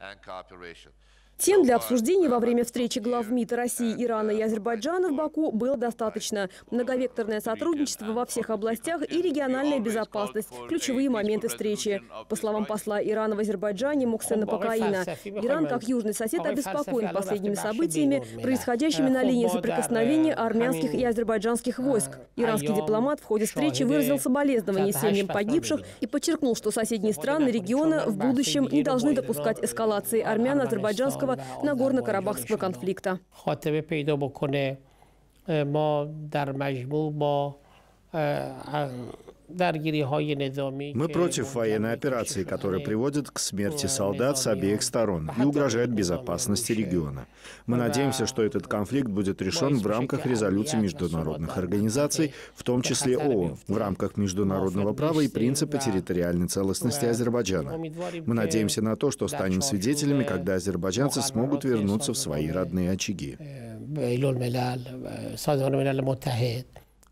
and cooperation. Тем для обсуждения во время встречи глав МИД России, Ирана и Азербайджана в Баку было достаточно. Многовекторное сотрудничество во всех областях и региональная безопасность – ключевые моменты встречи. По словам посла Ирана в Азербайджане Мухсена Пакаина, Иран, как южный сосед, обеспокоен последними событиями, происходящими на линии соприкосновения армянских и азербайджанских войск. Иранский дипломат в ходе встречи выразил соболезнования семьям погибших и подчеркнул, что соседние страны региона в будущем не должны допускать эскалации армяно-азербайджанского Нагорно-Карабахского конфликта. Мы против военной операции, которая приводит к смерти солдат с обеих сторон и угрожает безопасности региона. Мы надеемся, что этот конфликт будет решен в рамках резолюций международных организаций, в том числе ООН, в рамках международного права и принципа территориальной целостности Азербайджана. Мы надеемся на то, что станем свидетелями, когда азербайджанцы смогут вернуться в свои родные очаги.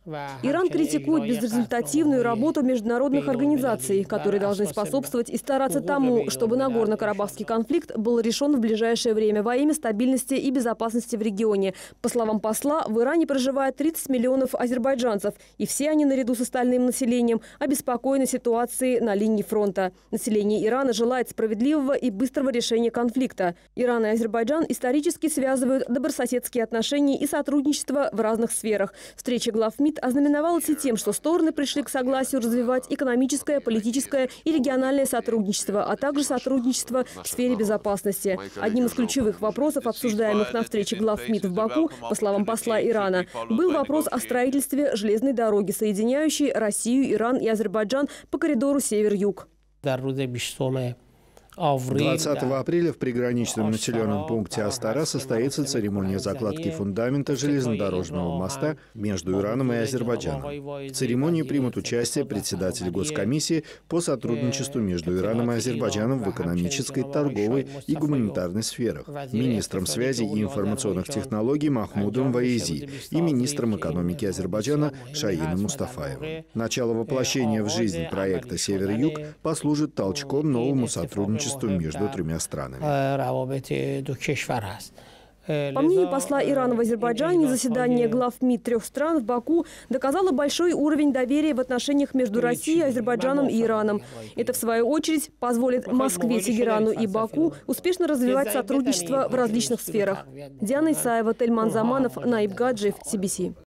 Иран критикует безрезультативную работу международных организаций, которые должны способствовать и стараться тому, чтобы Нагорно-Карабахский конфликт был решен в ближайшее время во имя стабильности и безопасности в регионе. По словам посла, в Иране проживает 30 миллионов азербайджанцев, и все они, наряду с остальным населением, обеспокоены ситуацией на линии фронта. Население Ирана желает справедливого и быстрого решения конфликта. Иран и Азербайджан исторически связывают добрососедские отношения и сотрудничество в разных сферах. Встреча глав МИД саммит ознаменовалась и тем, что стороны пришли к согласию развивать экономическое, политическое и региональное сотрудничество, а также сотрудничество в сфере безопасности. Одним из ключевых вопросов, обсуждаемых на встрече глав МИД в Баку, по словам посла Ирана, был вопрос о строительстве железной дороги, соединяющей Россию, Иран и Азербайджан по коридору север-юг. 20 апреля в приграничном населенном пункте Астара состоится церемония закладки фундамента железнодорожного моста между Ираном и Азербайджаном. В церемонии примут участие председатель Госкомиссии по сотрудничеству между Ираном и Азербайджаном в экономической, торговой и гуманитарной сферах, министром связи и информационных технологий Махмудом Ваези и министром экономики Азербайджана Шаином Мустафаевым. Начало воплощения в жизнь проекта «Север-Юг» послужит толчком новому сотрудничеству сотрудничеству между тремя странами. По мнению посла Ирана в Азербайджане, заседание глав МИД трех стран в Баку доказало большой уровень доверия в отношениях между Россией, Азербайджаном и Ираном. Это, в свою очередь, позволит Москве, Тегерану и Баку успешно развивать сотрудничество в различных сферах. Диана Исаева, Тельман Заманов, Наиб Гаджиев, CBC.